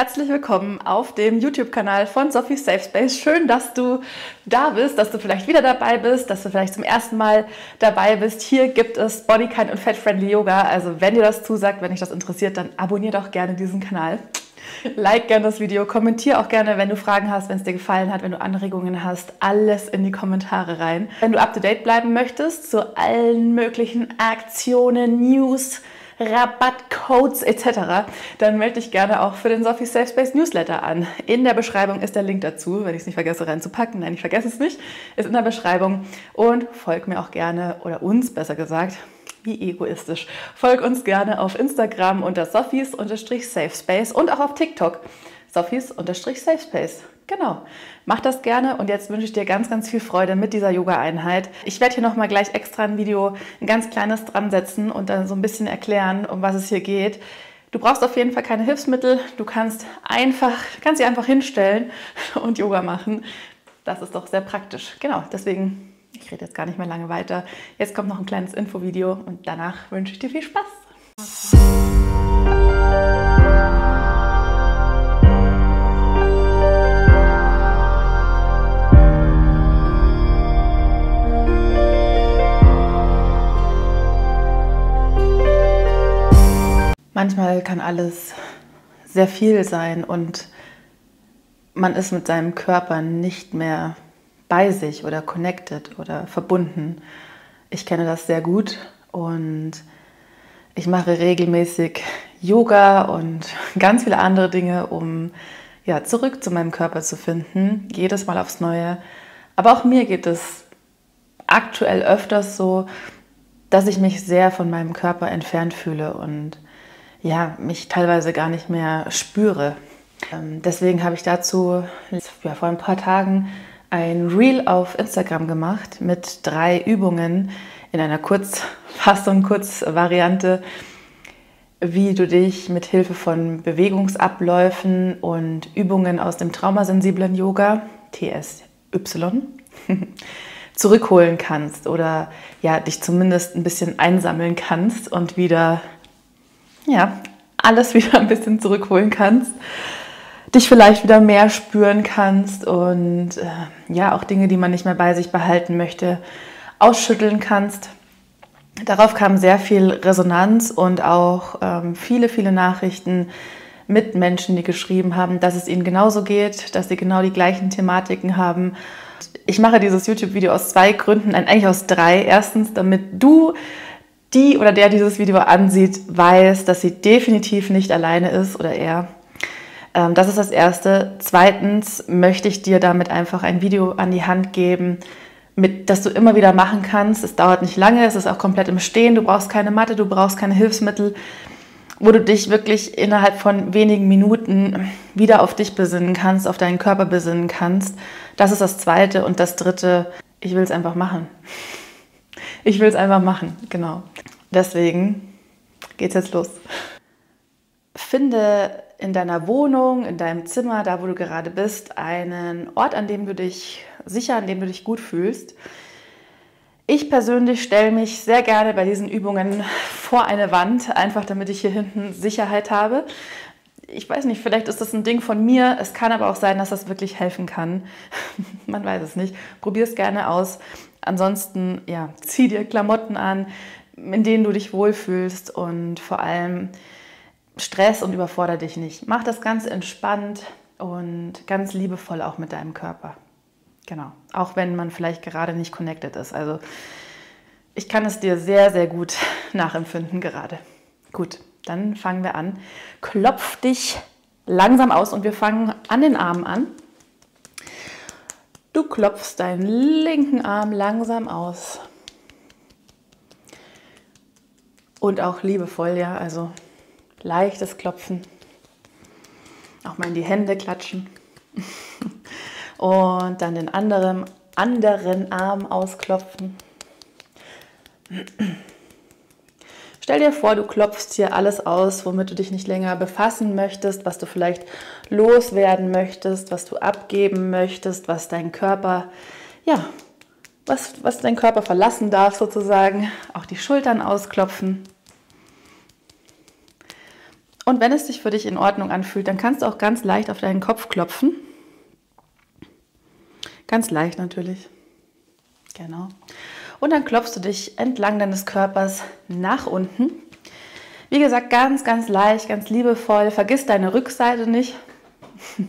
Herzlich willkommen auf dem YouTube-Kanal von Sophie Safe Space. Schön, dass du da bist, dass du vielleicht wieder dabei bist, dass du vielleicht zum ersten Mal dabei bist. Hier gibt es Bodykind und Fat Friendly Yoga. Also wenn dir das zusagt, wenn dich das interessiert, dann abonniere doch gerne diesen Kanal. Like gerne das Video, kommentiere auch gerne, wenn du Fragen hast, wenn es dir gefallen hat, wenn du Anregungen hast, alles in die Kommentare rein. Wenn du up to date bleiben möchtest zu allen möglichen Aktionen, News, Rabattcodes etc., dann melde dich gerne auch für den Sophie Safe Space Newsletter an. In der Beschreibung ist der Link dazu, wenn ich es nicht vergesse reinzupacken. Nein, ich vergesse es nicht. Ist in der Beschreibung. Und folg mir auch gerne, oder uns besser gesagt, wie egoistisch. Folg uns gerne auf Instagram unter sophies-safespace und auch auf TikTok sophies-safespace. Genau. Mach das gerne und jetzt wünsche ich dir ganz, ganz viel Freude mit dieser Yoga-Einheit. Ich werde hier nochmal gleich extra ein Video, ein ganz kleines dran setzen und dann so ein bisschen erklären, um was es hier geht. Du brauchst auf jeden Fall keine Hilfsmittel. Du kannst einfach, kannst dich einfach hinstellen und Yoga machen. Das ist doch sehr praktisch. Genau, deswegen, ich rede jetzt gar nicht mehr lange weiter. Jetzt kommt noch ein kleines Infovideo und danach wünsche ich dir viel Spaß. Manchmal kann alles sehr viel sein und man ist mit seinem Körper nicht mehr bei sich oder connected oder verbunden. Ich kenne das sehr gut und ich mache regelmäßig Yoga und ganz viele andere Dinge, um ja, zurück zu meinem Körper zu finden, jedes Mal aufs Neue. Aber auch mir geht es aktuell öfters so, dass ich mich sehr von meinem Körper entfernt fühle und ja, mich teilweise gar nicht mehr spüre. Ähm, deswegen habe ich dazu ja, vor ein paar Tagen ein Reel auf Instagram gemacht mit drei Übungen in einer Kurzfassung, Kurzvariante, wie du dich mit Hilfe von Bewegungsabläufen und Übungen aus dem traumasensiblen Yoga, TSY, zurückholen kannst oder ja, dich zumindest ein bisschen einsammeln kannst und wieder ja, alles wieder ein bisschen zurückholen kannst, dich vielleicht wieder mehr spüren kannst und äh, ja, auch Dinge, die man nicht mehr bei sich behalten möchte, ausschütteln kannst. Darauf kam sehr viel Resonanz und auch ähm, viele, viele Nachrichten mit Menschen, die geschrieben haben, dass es ihnen genauso geht, dass sie genau die gleichen Thematiken haben. Ich mache dieses YouTube-Video aus zwei Gründen, eigentlich aus drei. Erstens, damit du die oder der dieses Video ansieht, weiß, dass sie definitiv nicht alleine ist oder er. Ähm, das ist das Erste. Zweitens möchte ich dir damit einfach ein Video an die Hand geben, mit, das du immer wieder machen kannst. Es dauert nicht lange, es ist auch komplett im Stehen. Du brauchst keine Matte, du brauchst keine Hilfsmittel, wo du dich wirklich innerhalb von wenigen Minuten wieder auf dich besinnen kannst, auf deinen Körper besinnen kannst. Das ist das Zweite. Und das Dritte, ich will es einfach machen. Ich will es einfach machen, genau. Deswegen geht's jetzt los. Finde in deiner Wohnung, in deinem Zimmer, da wo du gerade bist, einen Ort, an dem du dich sicher, an dem du dich gut fühlst. Ich persönlich stelle mich sehr gerne bei diesen Übungen vor eine Wand, einfach damit ich hier hinten Sicherheit habe. Ich weiß nicht, vielleicht ist das ein Ding von mir. Es kann aber auch sein, dass das wirklich helfen kann. Man weiß es nicht. Probier es gerne aus. Ansonsten, ja, zieh dir Klamotten an, in denen du dich wohlfühlst und vor allem Stress und überfordere dich nicht. Mach das ganz entspannt und ganz liebevoll auch mit deinem Körper. Genau. Auch wenn man vielleicht gerade nicht connected ist. Also ich kann es dir sehr, sehr gut nachempfinden gerade. Gut, dann fangen wir an. Klopf dich langsam aus und wir fangen an den Armen an. Du klopfst deinen linken Arm langsam aus. Und auch liebevoll, ja, also leichtes Klopfen. Auch mal in die Hände klatschen. Und dann den anderen, anderen Arm ausklopfen. Stell dir vor, du klopfst hier alles aus, womit du dich nicht länger befassen möchtest, was du vielleicht loswerden möchtest, was du abgeben möchtest, was dein Körper, ja, was, was dein Körper verlassen darf sozusagen. Auch die Schultern ausklopfen. Und wenn es sich für dich in Ordnung anfühlt, dann kannst du auch ganz leicht auf deinen Kopf klopfen. Ganz leicht natürlich. Genau. Und dann klopfst du dich entlang deines Körpers nach unten. Wie gesagt, ganz, ganz leicht, ganz liebevoll. Vergiss deine Rückseite nicht.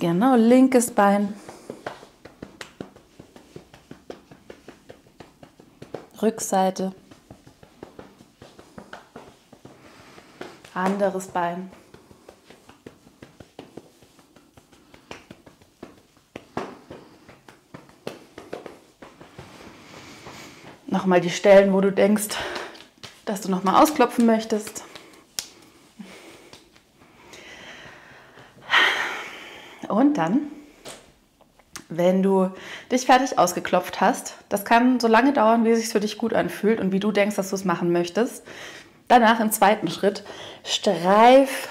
genau, linkes Bein. Rückseite. Anderes Bein. Nochmal die Stellen, wo du denkst, dass du nochmal ausklopfen möchtest. Und dann, wenn du dich fertig ausgeklopft hast, das kann so lange dauern, wie es sich für dich gut anfühlt und wie du denkst, dass du es machen möchtest. Danach im zweiten Schritt streif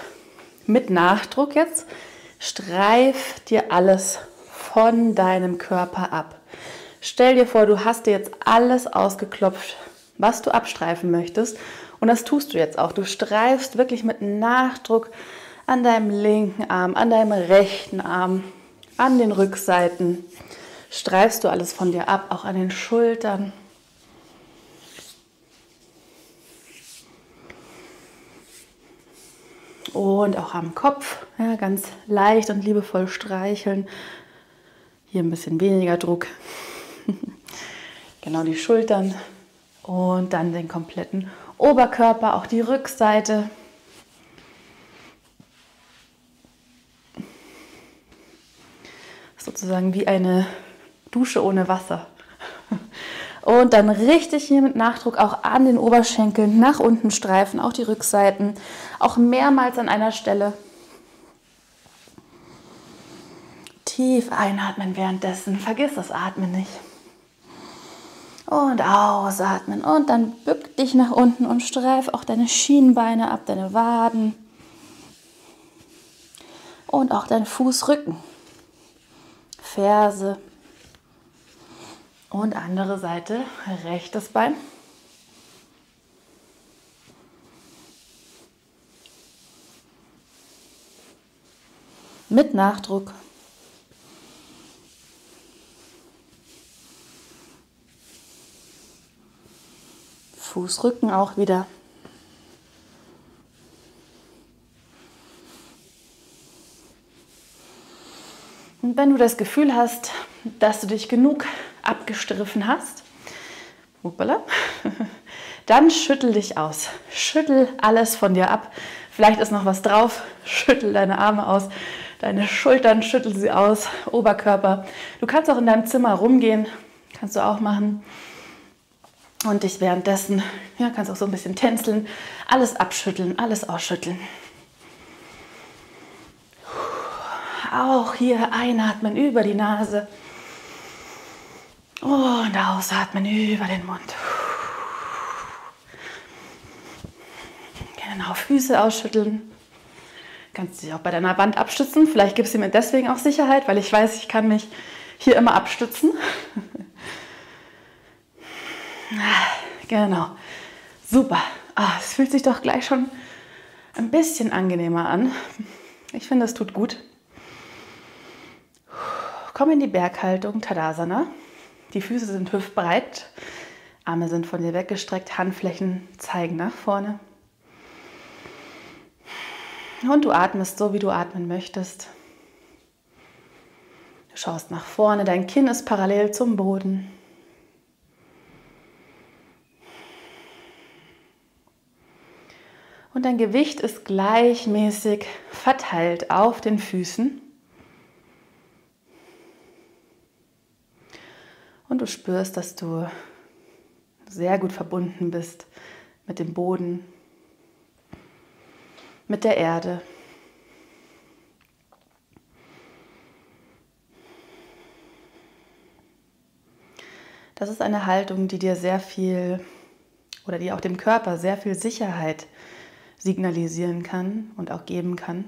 mit Nachdruck jetzt, streif dir alles von deinem Körper ab. Stell dir vor, du hast dir jetzt alles ausgeklopft, was du abstreifen möchtest. Und das tust du jetzt auch. Du streifst wirklich mit Nachdruck an deinem linken Arm, an deinem rechten Arm, an den Rückseiten. Streifst du alles von dir ab, auch an den Schultern. Und auch am Kopf, ja, ganz leicht und liebevoll streicheln. Hier ein bisschen weniger Druck. Genau die Schultern und dann den kompletten Oberkörper, auch die Rückseite. Sozusagen wie eine Dusche ohne Wasser. Und dann richtig hier mit Nachdruck auch an den Oberschenkeln nach unten streifen, auch die Rückseiten, auch mehrmals an einer Stelle. Tief einatmen währenddessen, vergiss das Atmen nicht. Und ausatmen. Und dann bück dich nach unten und streif auch deine Schienbeine ab, deine Waden. Und auch dein Fußrücken. Ferse. Und andere Seite, rechtes Bein. Mit Nachdruck. Fußrücken auch wieder. Und wenn du das Gefühl hast, dass du dich genug abgestriffen hast, hoppala, dann schüttel dich aus. Schüttel alles von dir ab. Vielleicht ist noch was drauf. Schüttel deine Arme aus, deine Schultern, schüttel sie aus, Oberkörper. Du kannst auch in deinem Zimmer rumgehen, kannst du auch machen und dich währenddessen, ja, kannst auch so ein bisschen tänzeln, alles abschütteln, alles ausschütteln. Auch hier einatmen über die Nase und ausatmen über den Mund. Genau, Füße ausschütteln. Kannst dich auch bei deiner Wand abstützen. Vielleicht gibst du mir deswegen auch Sicherheit, weil ich weiß, ich kann mich hier immer abstützen. Genau. Super. Ah, es fühlt sich doch gleich schon ein bisschen angenehmer an. Ich finde, es tut gut. Komm in die Berghaltung, Tadasana. Die Füße sind hüftbreit, Arme sind von dir weggestreckt, Handflächen zeigen nach vorne. Und du atmest so, wie du atmen möchtest. Du schaust nach vorne, dein Kinn ist parallel zum Boden. Und dein Gewicht ist gleichmäßig verteilt auf den Füßen. Und du spürst, dass du sehr gut verbunden bist mit dem Boden, mit der Erde. Das ist eine Haltung, die dir sehr viel oder die auch dem Körper sehr viel Sicherheit signalisieren kann und auch geben kann.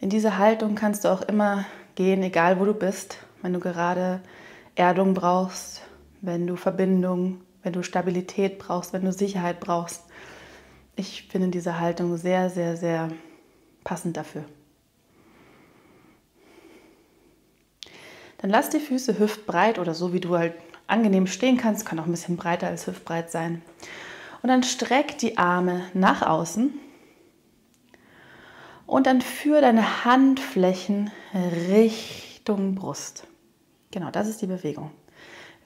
In diese Haltung kannst du auch immer gehen, egal wo du bist, wenn du gerade Erdung brauchst, wenn du Verbindung, wenn du Stabilität brauchst, wenn du Sicherheit brauchst. Ich finde diese Haltung sehr, sehr, sehr passend dafür. Dann lass die Füße hüftbreit oder so, wie du halt angenehm stehen kannst. Kann auch ein bisschen breiter als hüftbreit sein. Und dann streck die Arme nach außen. Und dann führe deine Handflächen Richtung Brust. Genau, das ist die Bewegung.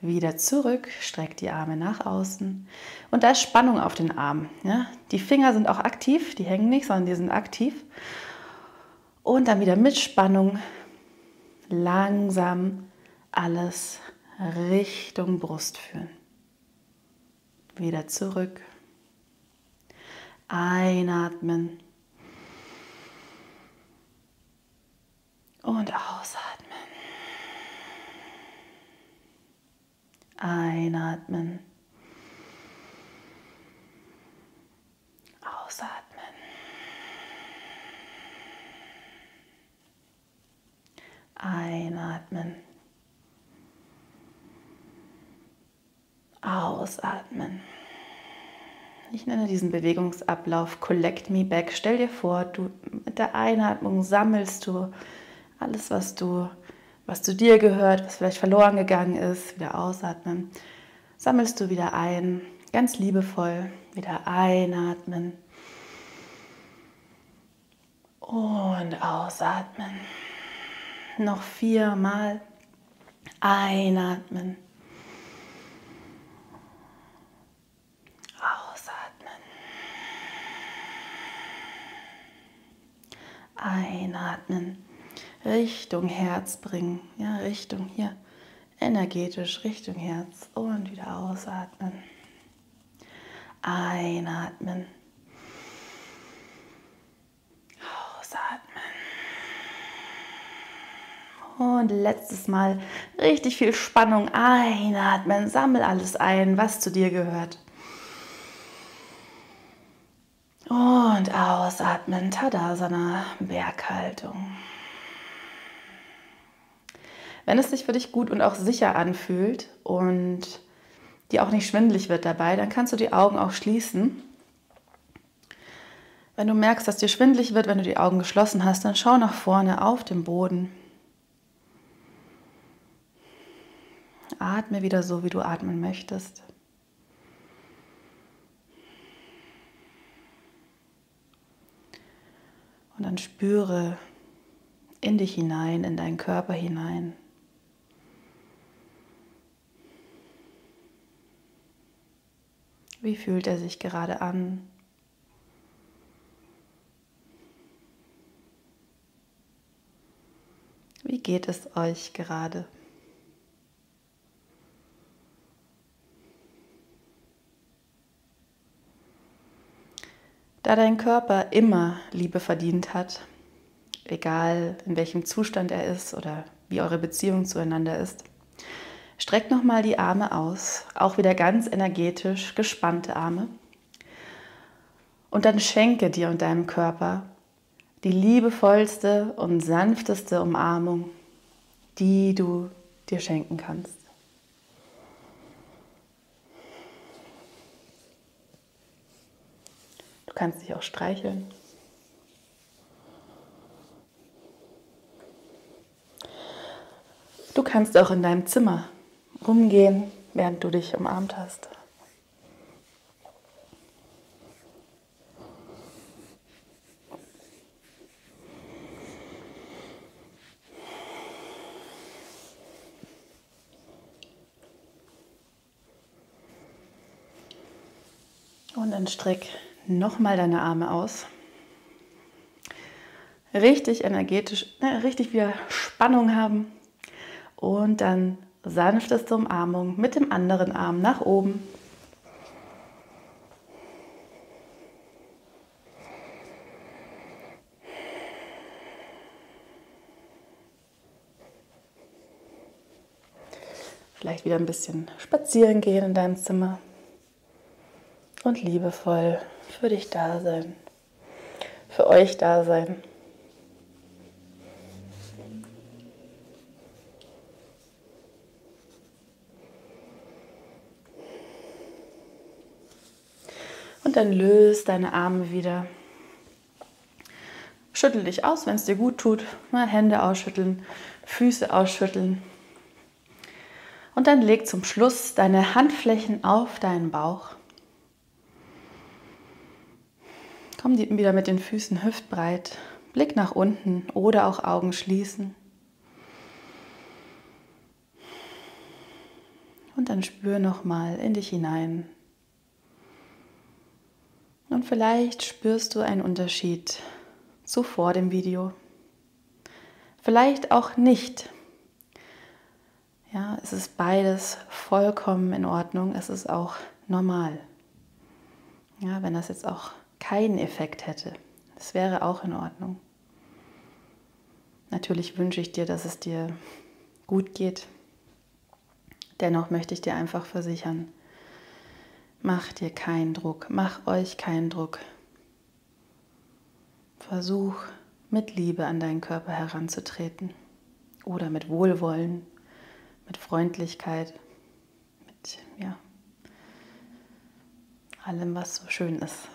Wieder zurück, streck die Arme nach außen. Und da ist Spannung auf den Armen. Ja? Die Finger sind auch aktiv, die hängen nicht, sondern die sind aktiv. Und dann wieder mit Spannung langsam alles Richtung Brust führen. Wieder zurück. Einatmen. Und ausatmen. Einatmen. Ausatmen. Einatmen. Ausatmen. Ich nenne diesen Bewegungsablauf Collect Me Back. Stell dir vor, du mit der Einatmung sammelst du alles, was du, was zu dir gehört, was vielleicht verloren gegangen ist, wieder ausatmen. Sammelst du wieder ein, ganz liebevoll, wieder einatmen und ausatmen. Noch viermal einatmen Einatmen, Richtung Herz bringen, ja, Richtung hier, energetisch Richtung Herz und wieder ausatmen. Einatmen. Ausatmen. Und letztes Mal richtig viel Spannung einatmen. Sammel alles ein, was zu dir gehört. Und ausatmen, Tadasana, Berghaltung. Wenn es sich für dich gut und auch sicher anfühlt und dir auch nicht schwindlig wird dabei, dann kannst du die Augen auch schließen. Wenn du merkst, dass dir schwindlig wird, wenn du die Augen geschlossen hast, dann schau nach vorne auf dem Boden. Atme wieder so, wie du atmen möchtest. Und dann spüre in dich hinein, in deinen Körper hinein. Wie fühlt er sich gerade an? Wie geht es euch gerade? Da dein Körper immer Liebe verdient hat, egal in welchem Zustand er ist oder wie eure Beziehung zueinander ist, streckt nochmal die Arme aus, auch wieder ganz energetisch gespannte Arme. Und dann schenke dir und deinem Körper die liebevollste und sanfteste Umarmung, die du dir schenken kannst. Du kannst dich auch streicheln. Du kannst auch in deinem Zimmer rumgehen, während du dich umarmt hast. Und dann streck nochmal deine Arme aus. Richtig energetisch, ne, richtig wieder Spannung haben. Und dann sanfteste Umarmung mit dem anderen Arm nach oben. Vielleicht wieder ein bisschen spazieren gehen in deinem Zimmer und liebevoll für dich da sein, für euch da sein. Und dann löst deine Arme wieder. Schüttel dich aus, wenn es dir gut tut. Mal Hände ausschütteln, Füße ausschütteln. Und dann leg zum Schluss deine Handflächen auf deinen Bauch. Komm wieder mit den Füßen hüftbreit. Blick nach unten oder auch Augen schließen. Und dann spür nochmal in dich hinein. Und vielleicht spürst du einen Unterschied zu vor dem Video. Vielleicht auch nicht. Ja, es ist beides vollkommen in Ordnung. Es ist auch normal. Ja, wenn das jetzt auch keinen Effekt hätte, das wäre auch in Ordnung. Natürlich wünsche ich dir, dass es dir gut geht. Dennoch möchte ich dir einfach versichern, mach dir keinen Druck, mach euch keinen Druck. Versuch mit Liebe an deinen Körper heranzutreten oder mit Wohlwollen, mit Freundlichkeit, mit ja, allem, was so schön ist.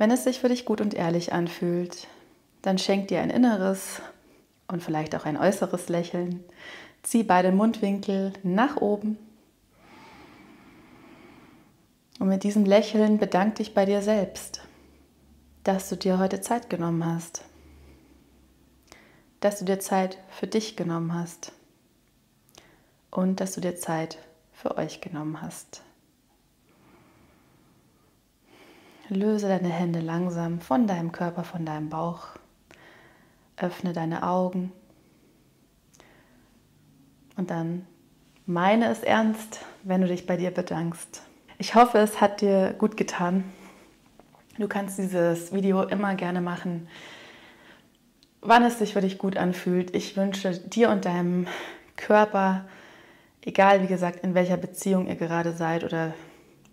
Wenn es sich für dich gut und ehrlich anfühlt, dann schenk dir ein inneres und vielleicht auch ein äußeres Lächeln. Zieh beide Mundwinkel nach oben. Und mit diesem Lächeln bedank dich bei dir selbst, dass du dir heute Zeit genommen hast. Dass du dir Zeit für dich genommen hast. Und dass du dir Zeit für euch genommen hast. Löse deine Hände langsam von deinem Körper, von deinem Bauch öffne deine Augen und dann meine es ernst, wenn du dich bei dir bedankst. Ich hoffe, es hat dir gut getan. Du kannst dieses Video immer gerne machen, wann es sich für dich gut anfühlt. Ich wünsche dir und deinem Körper, egal wie gesagt, in welcher Beziehung ihr gerade seid oder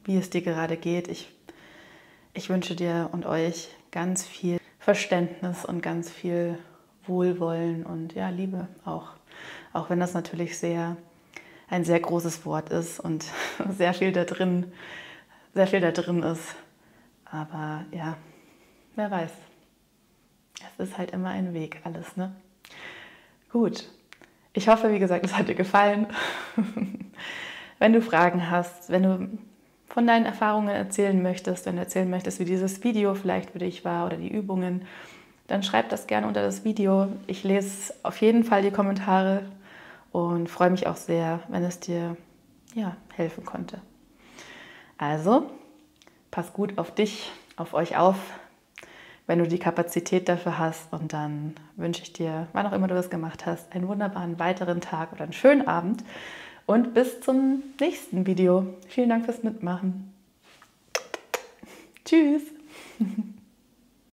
wie es dir gerade geht, ich, ich wünsche dir und euch ganz viel Verständnis und ganz viel Wohlwollen und ja, Liebe auch. Auch wenn das natürlich sehr ein sehr großes Wort ist und sehr viel da drin, sehr viel da drin ist. Aber ja, wer weiß. Es ist halt immer ein Weg, alles, ne? Gut. Ich hoffe, wie gesagt, es hat dir gefallen. wenn du Fragen hast, wenn du von deinen Erfahrungen erzählen möchtest, wenn du erzählen möchtest, wie dieses Video vielleicht für dich war oder die Übungen, dann schreib das gerne unter das Video. Ich lese auf jeden Fall die Kommentare und freue mich auch sehr, wenn es dir ja, helfen konnte. Also, pass gut auf dich, auf euch auf, wenn du die Kapazität dafür hast. Und dann wünsche ich dir, wann auch immer du das gemacht hast, einen wunderbaren weiteren Tag oder einen schönen Abend. Und bis zum nächsten Video. Vielen Dank fürs Mitmachen. Tschüss.